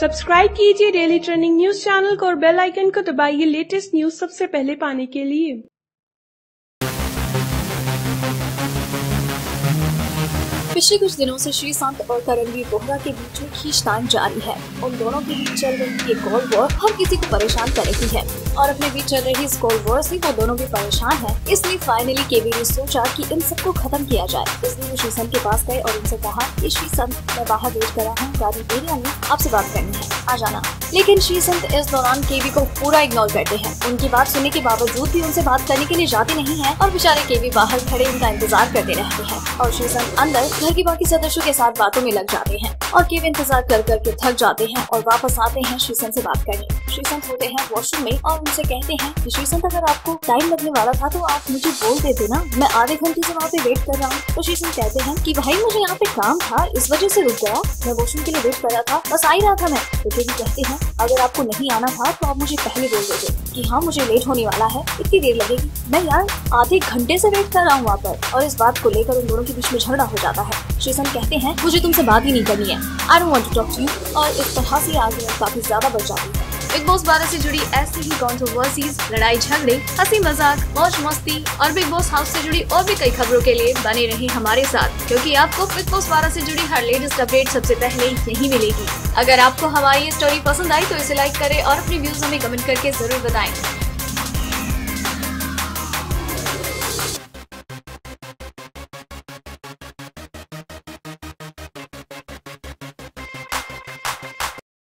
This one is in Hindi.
सब्सक्राइब कीजिए डेली ट्रेंडिंग न्यूज़ चैनल को और बेल आइकन को दबाइए लेटेस्ट न्यूज़ सबसे पहले पाने के लिए। पिछले कुछ दिनों से श्रीकांत और करणवीर बोहरा के बीच में खींचतान जारी है। उन दोनों के बीच चल रही ये गोल्ड वॉर हर किसी को परेशान कर रही है। और अपने बीच चल रही इस गोल्ड वॉर से वो दोनों भी परेशान हैं। इसलिए फाइनली केवी ने सोचा कि इन सबको खत्म किया जाए। इसलिए वो श्रीसंत के पास गए और उनसे कहा कि श्रीसंत मैं बाहर वेट कर रहा हूँ। गाड़ी मेरे आने आपसे बात करनी है। आ जाना। लेकिन श्रीसंत इस दौरान केवी को पूरा इग्नोर करते हैं। उनकी बात सुनने के बावजूद भी उनसे बात करने के लिए जाते नहीं है और बेचारे केवी बाहर खड़े उनका इंतज़ार करते रहते हैं और श्रीसंत अंदर घर के बाकी सदस्यों के साथ बातों में लग जाते हैं और केवी इंतज़ार कर करके थक जाते हैं और वापस आते हैं श्रीसंत से बात करने। श्रीसंत होते हैं वॉशरूम में और उनसे कहते हैं कि श्रीसंत अगर आपको टाइम लगने वाला था तो आप मुझे बोल देते ना। मैं आधे घंटे से वहाँ पे वेट कर रहा हूँ। तो श्रीसंत कहते हैं कि भाई मुझे यहाँ पे काम था, इस वजह से रुक गया। मैं वॉशरूम के लिए वेट कर रहा था, बस आ ही रहा था मैं। तो केवी कहते हैं अगर आपको नहीं आना था तो आप मुझे पहले बोल देते कि हाँ मुझे लेट होने वाला है, इतनी देर लगेगी। मैं यार आधे घंटे से वेट कर रहा हूँ वहाँ पर, और इस बात को लेकर उन दोनों के बीच में झगड़ा हो जाता है। श्रीसन कहते हैं, मुझे तुमसे बात ही नहीं करनी है। I don't want to talk to you और इस तरह से आगे काफ़ी ज़्यादा बढ़ जाती है। बिग बॉस बारह से जुड़ी ऐसी ही कॉन्ट्रोवर्सीज लड़ाई झगड़े, हँसी मज़ाक, मौज मस्ती और बिग बॉस हाउस से जुड़ी और भी कई खबरों के लिए बने रहे हमारे साथ, क्योंकि आपको बिग बॉस बारह से जुड़ी हर लेटेस्ट अपडेट सबसे पहले यही मिलेगी। अगर आपको हमारी ये स्टोरी पसंद आई तो इसे लाइक करें और अपने व्यूज़ हमें कमेंट करके ज़रूर बताएँ।